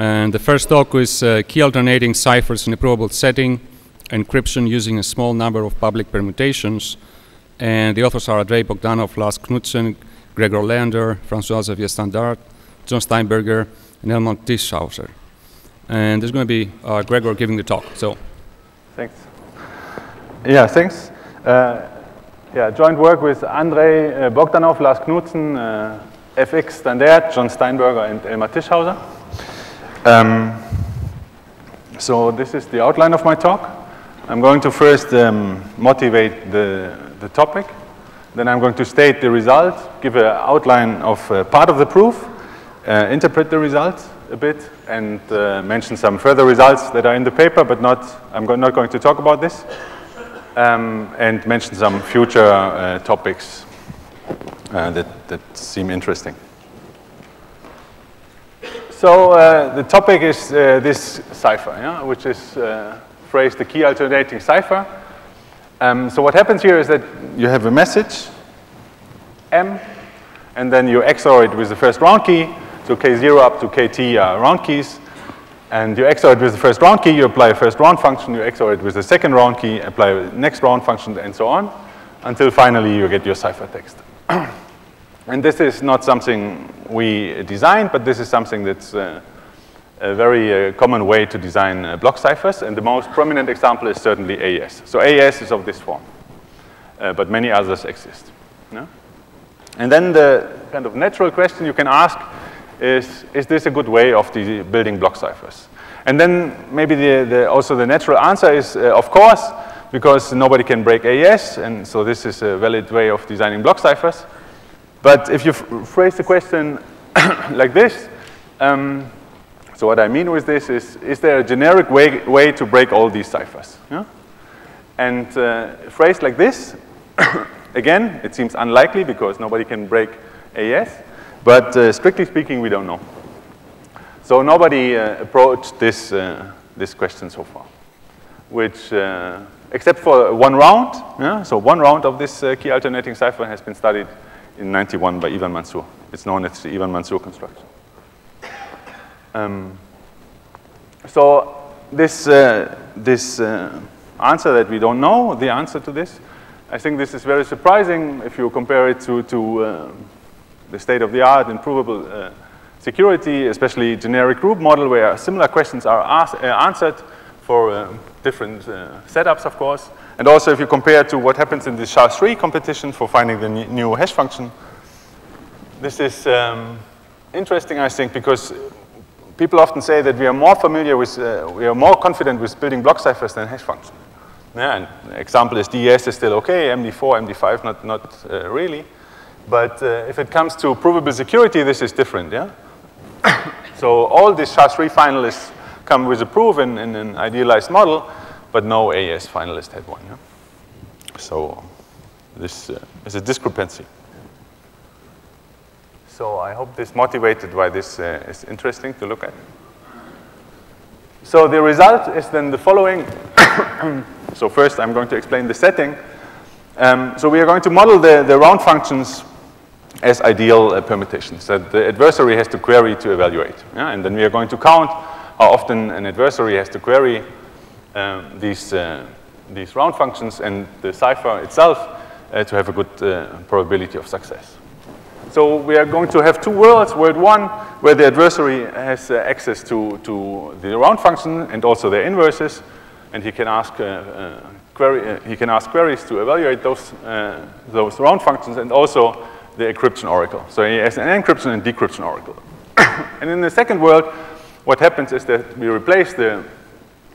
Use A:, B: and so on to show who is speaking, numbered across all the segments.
A: And the first talk is uh, key alternating ciphers in a provable setting, encryption using a small number of public permutations. And the authors are Andrey Bogdanov, Lars Knudsen, Gregor Leander, François Xavier Standaert, John Steinberger, and Elmar Tischhauser. And there's going to be uh, Gregor giving the talk. So,
B: thanks. Yeah, thanks. Uh, yeah, joint work with Andrey uh, Bogdanov, Lars Knudsen, uh, FX Standaert, John Steinberger, and Elmar Tischhauser. Um, so this is the outline of my talk. I'm going to first um, motivate the, the topic. Then I'm going to state the result, give an outline of uh, part of the proof, uh, interpret the results a bit, and uh, mention some further results that are in the paper, but not, I'm go not going to talk about this, um, and mention some future uh, topics uh, that, that seem interesting. So uh, the topic is uh, this cipher, yeah, which is uh, phrased the key alternating cipher. Um, so what happens here is that you have a message, M, and then you XOR it with the first round key. So K0 up to KT are round keys. And you XOR it with the first round key, you apply a first round function, you XOR it with the second round key, apply a next round function, and so on, until finally you get your ciphertext. And this is not something we designed, but this is something that's uh, a very uh, common way to design uh, block ciphers. And the most prominent example is certainly AES. So AES is of this form, uh, but many others exist. No? And then the kind of natural question you can ask is, is this a good way of building block ciphers? And then maybe the, the, also the natural answer is, uh, of course, because nobody can break AES, and so this is a valid way of designing block ciphers. But if you phrase the question like this, um, so what I mean with this is, is there a generic way, way to break all these ciphers? Yeah? And uh, phrased like this, again, it seems unlikely because nobody can break AES, but uh, strictly speaking, we don't know. So nobody uh, approached this, uh, this question so far, which, uh, except for one round, yeah? so one round of this uh, key alternating cipher has been studied in 91 by Even-Mansour. It's known as the Even-Mansour construction. Um, so this, uh, this uh, answer that we don't know, the answer to this, I think this is very surprising if you compare it to, to uh, the state of the art in provable uh, security, especially generic group model where similar questions are asked, uh, answered for uh, different setups, of course. And also if you compare to what happens in the SHA-3 competition for finding the new hash function, this is um, interesting, I think, because people often say that we are more familiar with, uh, we are more confident with building block ciphers than hash functions. Yeah, and example is DES is still okay, MD4, MD5 not, not uh, really. But uh, if it comes to provable security, this is different, yeah? so all these SHA-3 finalists come with a proof in, in an idealized model, but no AES finalist had one. Yeah? So this uh, is a discrepancy. So I hope this motivated why this uh, is interesting to look at. So the result is then the following. so first I'm going to explain the setting. Um, so we are going to model the, the round functions as ideal uh, permutations that the adversary has to query to evaluate. Yeah? And then we are going to count how often an adversary has to query um, these, uh, these round functions and the cipher itself uh, to have a good uh, probability of success. So we are going to have two worlds, world one, where the adversary has uh, access to, to the round function and also their inverses, and he can ask, uh, query, he can ask queries to evaluate those, those round functions and also the encryption oracle. So he has an encryption and decryption oracle. and in the second world, what happens is that we replace the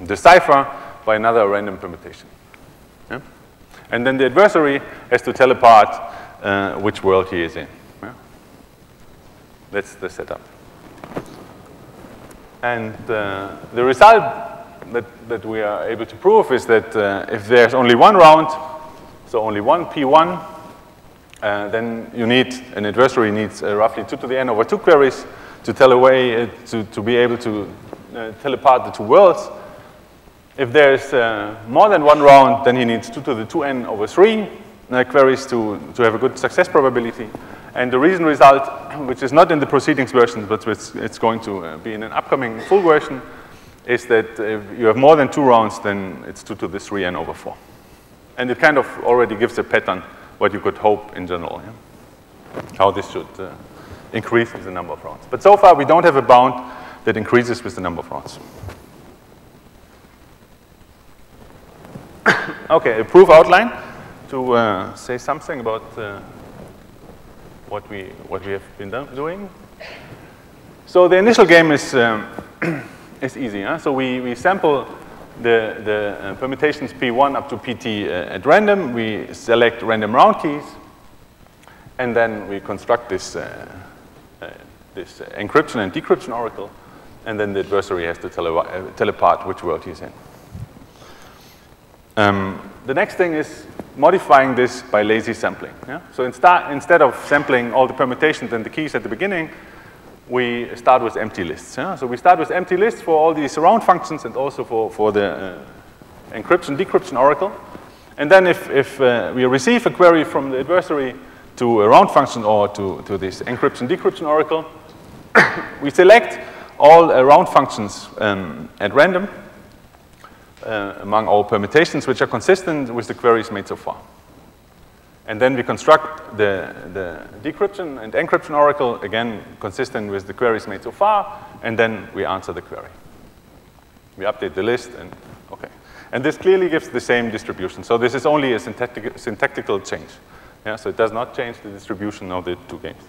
B: the cipher by another random permutation. Yeah? And then the adversary has to tell apart uh, which world he is in. Yeah? That's the setup. And uh, the result that, that we are able to prove is that uh, if there's only one round, so only one P1, uh, then you need, an adversary needs uh, roughly 2 to the n over 2 queries to tell away, uh, to, to be able to tell apart the two worlds. If there's uh, more than one round, then he needs 2 to the 2n over 3 uh, queries to, to have a good success probability. And the reason result, which is not in the proceedings version, but it's, it's going to uh, be in an upcoming full version, is that if you have more than two rounds, then it's 2 to the 3n over 4. And it kind of already gives a pattern what you could hope in general, yeah? how this should uh, increase with the number of rounds. But so far, we don't have a bound that increases with the number of rounds. okay, a proof outline to uh, say something about uh, what, we, what we have been doing. So the initial game is, um, is easy. Huh? So we, we sample the, the uh, permutations P1 up to PT uh, at random. We select random round keys. And then we construct this, uh, uh, this encryption and decryption oracle. And then the adversary has to tell, tell apart which world he's in. Um, the next thing is modifying this by lazy sampling. Yeah? So instead of sampling all the permutations and the keys at the beginning, we start with empty lists. Yeah? So we start with empty lists for all these round functions and also for, for the uh, encryption, decryption oracle. And then if, if uh, we receive a query from the adversary to a round function or to, to this encryption, decryption oracle, we select all uh, round functions um, at random uh, among all permutations which are consistent with the queries made so far. And then we construct the, the decryption and encryption oracle, again, consistent with the queries made so far, and then we answer the query. We update the list, and okay. And this clearly gives the same distribution. So this is only a syntactic, syntactical change. Yeah, so it does not change the distribution of the two games.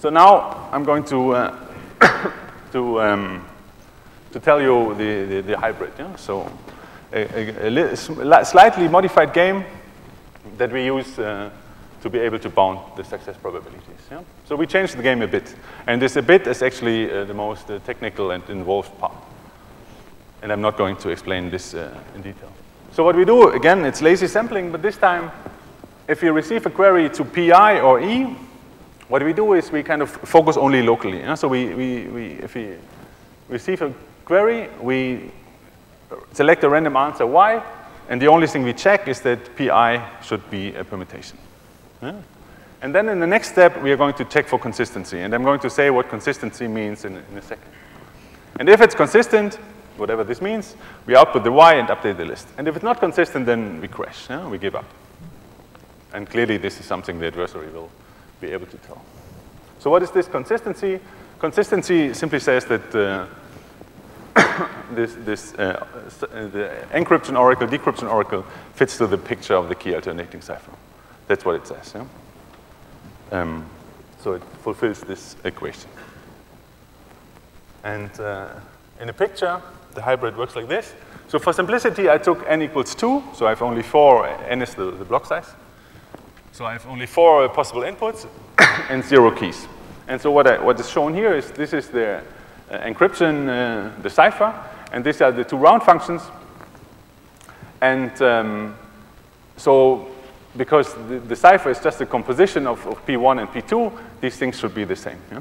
B: So now I'm going to, uh, to um, to tell you the, the, the hybrid. Yeah? So a, a, a, slightly modified game that we use uh, to be able to bound the success probabilities. Yeah? So we changed the game a bit. And this a bit is actually uh, the most uh, technical and involved part. And I'm not going to explain this uh, in detail. So what we do, again, it's lazy sampling, but this time, if we receive a query to PI or E, what we do is we kind of focus only locally. Yeah? So we, we, we, if we receive a query, we select a random answer y, and the only thing we check is that pi should be a permutation. Yeah? And then in the next step, we are going to check for consistency, and I'm going to say what consistency means in, in a second. And if it's consistent, whatever this means, we output the y and update the list. And if it's not consistent, then we crash, yeah? we give up. And clearly, this is something the adversary will be able to tell. So what is this consistency? Consistency simply says that uh, this, this uh, the encryption oracle, decryption oracle fits to the picture of the key alternating cipher. That's what it says. Yeah? Um, so it fulfills this equation. And uh, in the picture, the hybrid works like this. So for simplicity, I took n equals 2, so I have only 4, n is the, the block size. So I have only four possible inputs and zero keys. And so what, I, what is shown here is this is the uh, encryption, uh, the cipher, and these are the two round functions. And um, so because the, the, cipher is just a composition of, of, P1 and P2, these things should be the same. Yeah?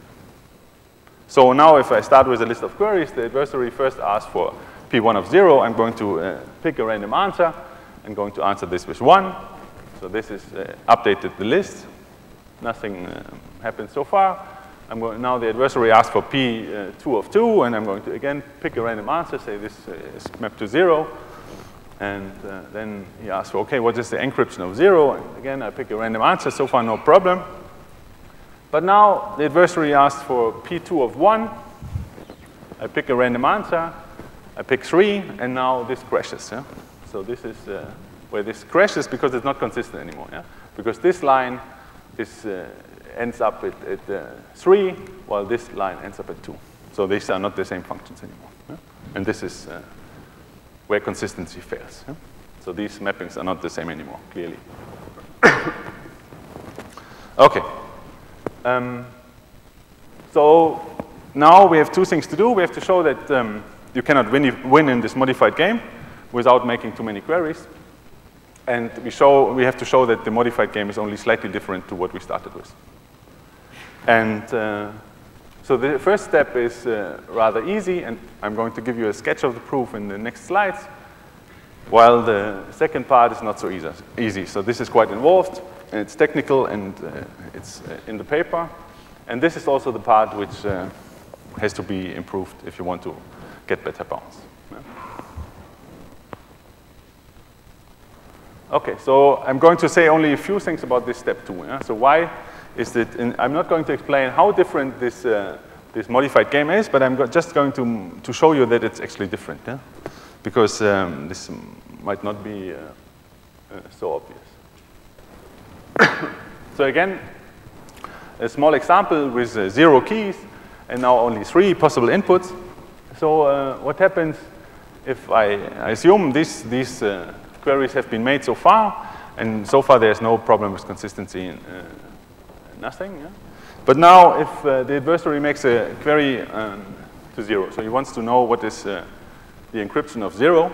B: So now if I start with a list of queries, the adversary first asks for P1 of 0. I'm going to uh, pick a random answer. I'm going to answer this with 1. So this is uh, updated the list. Nothing uh, happened so far. I'm going, now the adversary asks for P2 uh, of 2, and I'm going to again pick a random answer, say this uh, is mapped to 0. And uh, then he asks for, okay, what is the encryption of 0? And again, I pick a random answer, so far no problem. But now the adversary asks for P2 of 1. I pick a random answer, I pick 3, and now this crashes. Yeah? So this is uh, where this crashes because it's not consistent anymore. Yeah? Because this line is uh, ends up at, at uh, 3, while this line ends up at 2. So these are not the same functions anymore. Yeah? And this is uh, where consistency fails. Yeah? So these mappings are not the same anymore, clearly. okay. Um, so now we have two things to do. We have to show that um, you cannot win, win in this modified game without making too many queries. And we, show, we have to show that the modified game is only slightly different to what we started with. And uh, so the first step is uh, rather easy, and I'm going to give you a sketch of the proof in the next slides, while the second part is not so easy. So this is quite involved. And it's technical and uh, it's uh, in the paper. And this is also the part which uh, has to be improved if you want to get better bounds. Okay, so I'm going to say only a few things about this step two. Yeah? So why is it, in, I'm not going to explain how different this, uh, this modified game is, but I'm go just going to, to show you that it's actually different. Yeah? Because um, this might not be uh, uh, so obvious. so again, a small example with uh, zero keys and now only three possible inputs. So uh, what happens if I, assume this, these uh, queries have been made so far, and so far there's no problem with consistency, in, nothing. Yeah? But now if uh, the adversary makes a query um, to zero, so he wants to know what is uh, the encryption of zero.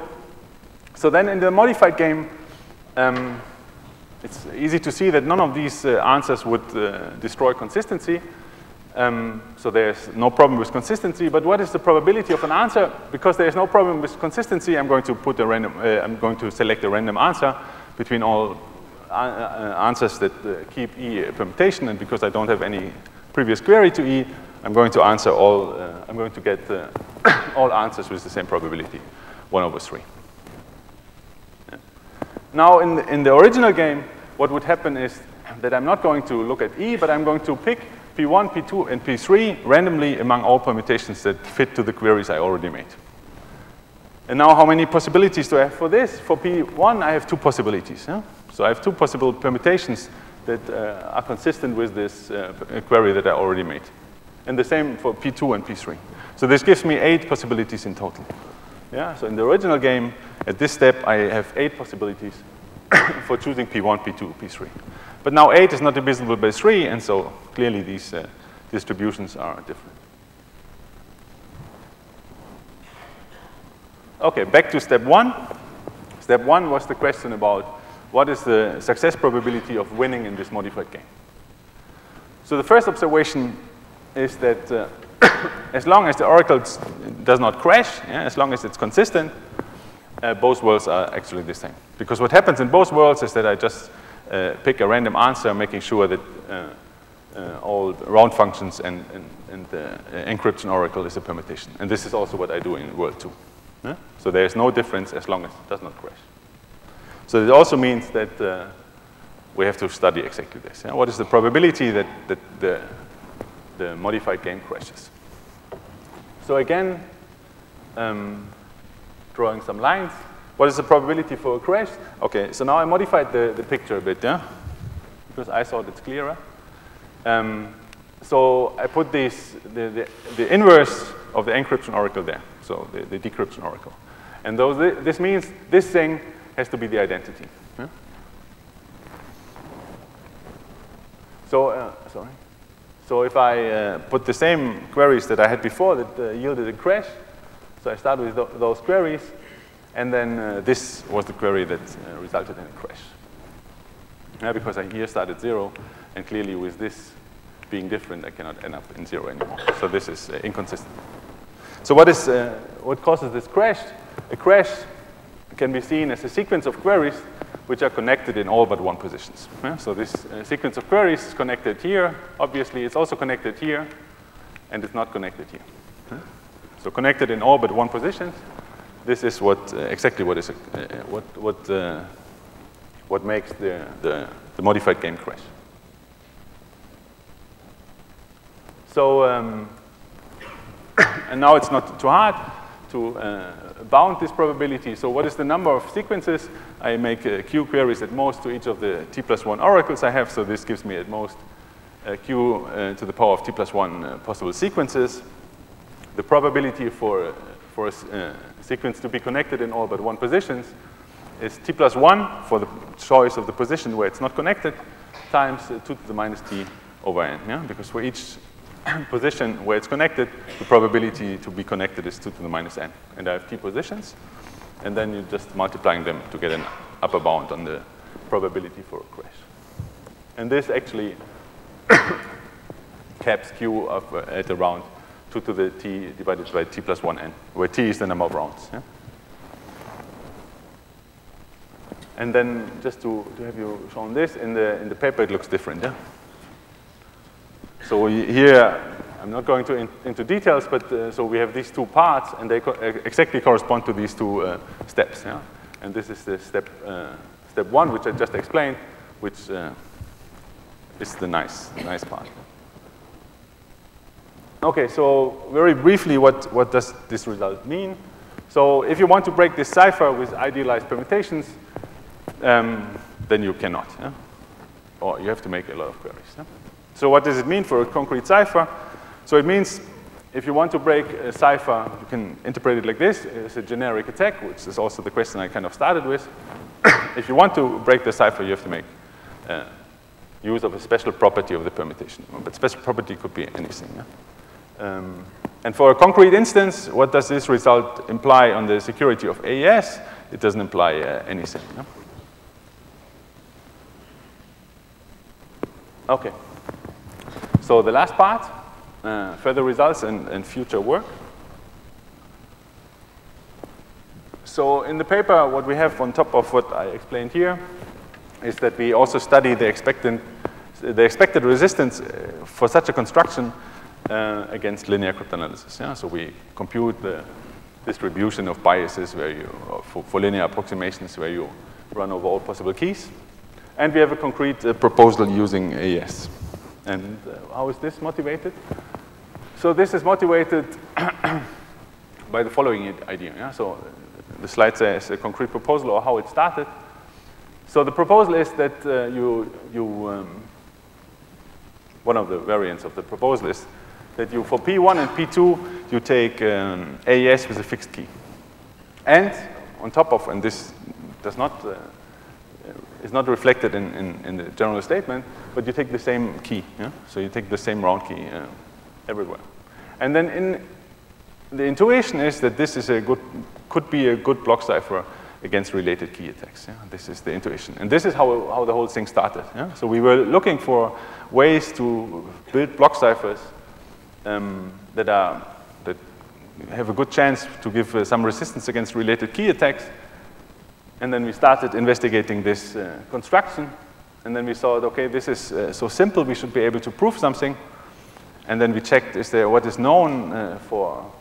B: So then in the modified game, um, it's easy to see that none of these uh, answers would uh, destroy consistency. Um, so there's no problem with consistency, but what is the probability of an answer? Because there's no problem with consistency, I'm going to put a random, uh, I'm going to select a random answer between all answers that uh, keep E a permutation, and because I don't have any previous query to E, I'm going to answer all, I'm going to get all answers with the same probability, one over three. Now, in the, in the original game, what would happen is that I'm not going to look at E, but I'm going to pick P1, P2, and P3 randomly among all permutations that fit to the queries I already made. And now how many possibilities do I have for this? For P1, I have two possibilities. Yeah? So I have two possible permutations that uh, are consistent with this uh, query that I already made. And the same for P2 and P3. So this gives me eight possibilities in total. Yeah, so in the original game, at this step, I have eight possibilities for choosing P1, P2, P3. But now 8 is not divisible by 3, and so clearly these uh, distributions are different. Okay, back to step 1. Step 1 was the question about what is the success probability of winning in this modified game. So the first observation is that uh, as long as the oracle does not crash, yeah, as long as it's consistent, uh, both worlds are actually the same. Because what happens in both worlds is that I just uh, pick a random answer, making sure that uh, uh, all round functions and, and, and the encryption oracle is a permutation. And this is also what I do in world 2. Yeah? So there's no difference as long as it does not crash. So it also means that uh, we have to study exactly this. Yeah? What is the probability that, that the, the modified game crashes? So again, um, drawing some lines. What is the probability for a crash? Okay, so now I modified the, the picture a bit, yeah? Because I thought it's clearer. Um, so I put this, the, the, the, inverse of the encryption oracle there, so the, the decryption oracle. And those, this means this thing has to be the identity. Yeah? So, uh, sorry. So if I uh, put the same queries that I had before that uh, yielded a crash, so I start with th those queries, and then uh, this was the query that uh, resulted in a crash. Yeah, because I here started zero, and clearly with this being different, I cannot end up in zero anymore. So this is uh, inconsistent. So what is uh, what causes this crash? A crash can be seen as a sequence of queries which are connected in all but one positions. Yeah? So this uh, sequence of queries is connected here. Obviously, it's also connected here, and it's not connected here. So connected in all but one positions this is what uh, exactly what is uh, what what uh, what makes the, the, the modified game crash. So um, and now it's not too hard to uh, bound this probability. So what is the number of sequences? I make uh, q queries at most to each of the t plus one oracles I have. So this gives me at most uh, q to the power of t plus one possible sequences. The probability for for a sequence to be connected in all but one positions is t plus 1 for the choice of the position where it's not connected times uh, 2 to the minus t over n. Yeah? Because for each position where it's connected, the probability to be connected is 2 to the minus n. And I have t positions, and then you're just multiplying them to get an upper bound on the probability for a crash. And this actually caps q of, uh, at around 2 to the t divided by t plus 1n, where t is the number of rounds. Yeah? And then just to, to have you shown this, in the, in the paper it looks different, yeah? So here, I'm not going to in, into details, but uh, so we have these two parts, and they co exactly correspond to these two uh, steps, yeah? And this is the step, uh, step one, which I just explained, which uh, is the nice, nice part. Okay, so very briefly, what, what does this result mean? So if you want to break this cipher with idealized permutations, um, then you cannot. Yeah? Or you have to make a lot of queries. Yeah? So what does it mean for a concrete cipher? So it means if you want to break a cipher, you can interpret it like this. It's a generic attack, which is also the question I kind of started with. if you want to break the cipher, you have to make uh, use of a special property of the permutation. But special property could be anything. Yeah? Um, and for a concrete instance, what does this result imply on the security of AES? It doesn't imply uh, anything. No? Okay. So the last part, uh, further results and, and future work. So in the paper, what we have on top of what I explained here is that we also study the expected, the expected resistance uh, for such a construction uh, against linear cryptanalysis. Yeah? So we compute the distribution of biases where you, for, for, linear approximations where you run over all possible keys. And we have a concrete uh, proposal using AES. And uh, how is this motivated? So this is motivated by the following idea. Yeah? So the slide says a concrete proposal or how it started. So the proposal is that uh, you, you um, one of the variants of the proposal is that you, for P1 and P2, you take um, AES with a fixed key. And on top of, and this does not, uh, is not reflected in, in, in, the general statement, but you take the same key. Yeah? So you take the same round key uh, everywhere. And then in, the intuition is that this is a good, could be a good block cipher against related key attacks. Yeah? This is the intuition. And this is how, how the whole thing started. Yeah? So we were looking for ways to build block ciphers um, that, are, that have a good chance to give uh, some resistance against related key attacks. And then we started investigating this uh, construction. And then we thought, okay, this is uh, so simple, we should be able to prove something. And then we checked, is there what is known uh, for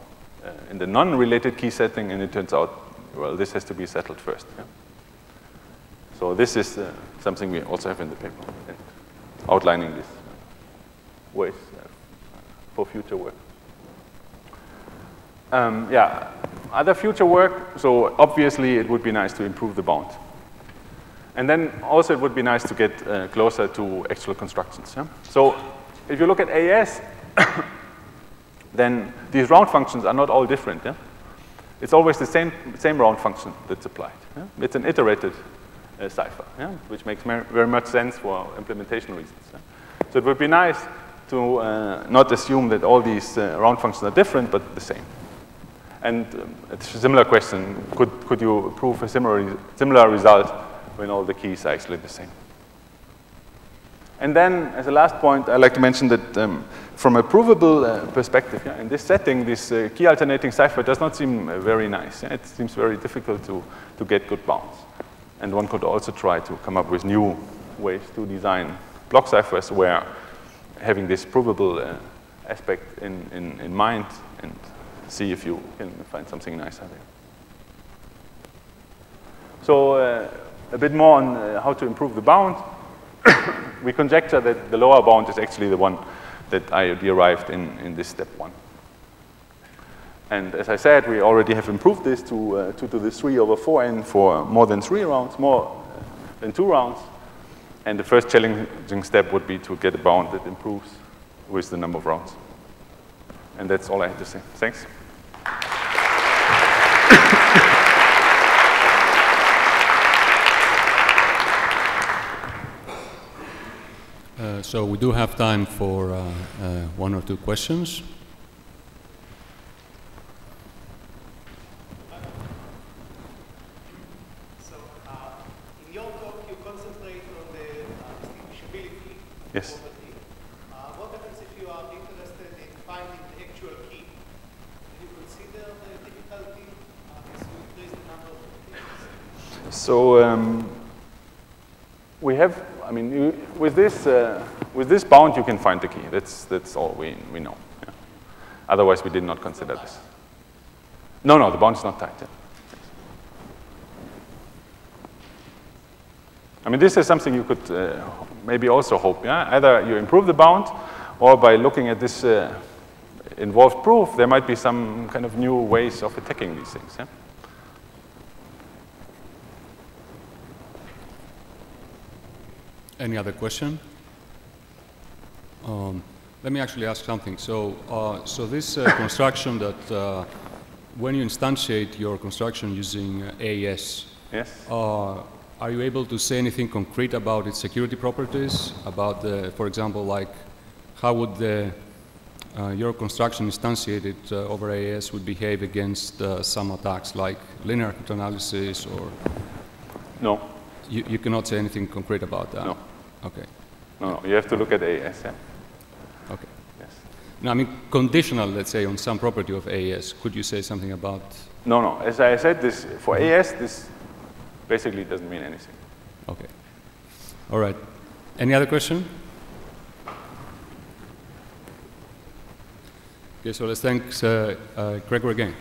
B: uh, in the non-related key setting? And it turns out, well, this has to be settled first. Yeah? So this is uh, something we also have in the paper, outlining this ways for future work. Um, yeah, other future work, so obviously it would be nice to improve the bound. And then also it would be nice to get uh, closer to actual constructions. Yeah? So if you look at AES, then these round functions are not all different. Yeah? It's always the same, same round function that's applied. Yeah? It's an iterated uh, cipher, which makes very much sense for implementation reasons. So it would be nice to uh, not assume that all these uh, round functions are different, but the same. And um, a similar question, could, could you prove a similar, similar result when all the keys are actually the same? And then, as a last point, I'd like to mention that um, from a provable uh, perspective, yeah, in this setting, this uh, key alternating cipher does not seem uh, very nice. Yeah? It seems very difficult to, to get good bounds. And one could also try to come up with new ways to design block ciphers where having this provable uh, aspect in, in, in mind and see if you can find something nice out there. So uh, a bit more on uh, how to improve the bound. we conjecture that the lower bound is actually the one that I derived in, in this step one. And as I said, we already have improved this to uh, 2 to the 3 over 4n for more than three rounds, more than two rounds. And the first challenging step would be to get a bound that improves with the number of rounds. And that's all I had to say. Thanks.
A: So we do have time for uh, uh, one or two questions.
B: Yes.
C: Uh, what happens if you are interested in finding the actual key? Do you consider the difficulty uh, as you increase the number of keys?
B: So um, we have, I mean, you, with, this, uh, with this bound, you can find the key. That's, that's all we, we know. yeah. Otherwise, we did not consider this. No, no, the bound is not tight. yeah. I mean, this is something you could uh, maybe also hope. Yeah? Either you improve the bound, or by looking at this uh, involved proof, there might be some kind of new ways of attacking these things. Yeah?
A: Any other question? Um, let me actually ask something. So, uh, so this uh, construction that uh, when you instantiate your construction using uh, AES,
B: Yes?
A: uh, are you able to say anything concrete about its security properties? About the, for example, like how would the uh, your construction instantiated uh, over AES would behave against uh, some attacks like linear analysis or
B: No,
A: you, you cannot say anything concrete about that?
B: No.
A: Okay.
B: no, no. You have to look at AES. Yeah?
A: No, I mean conditional, let's say, on some property of AES. Could you say something about?
B: No, no. As I said, this for AES, this basically doesn't mean anything.
A: Okay. All right. Any other question? Okay, so let's thank uh, uh, Gregor again.